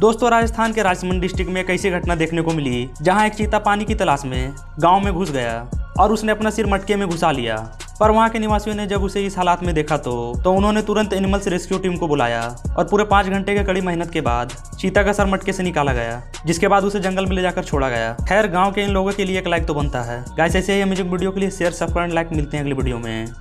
दोस्तों, राजस्थान के राजसमंद डिस्ट्रिक्ट में एक ऐसी घटना देखने को मिली, जहाँ एक चीता पानी की तलाश में गाँव में घुस गया और उसने अपना सिर मटके में घुसा लिया। पर वहाँ के निवासियों ने जब उसे इस हालात में देखा तो तो उन्होंने तुरंत एनिमल्स रेस्क्यू टीम को बुलाया और पूरे पाँच घंटे के कड़ी मेहनत के बाद चीता का सर मटके से निकाला गया, जिसके बाद उसे जंगल में ले जाकर छोड़ा गया। खैर, गाँव के इन लोगों के लिए एक लाइक तो बनता है। गाइस ऐसे ही म्यूज़िक वीडियो के लिए शेयर सब्सक्राइब लाइक मिलते हैं अगली वीडियो में।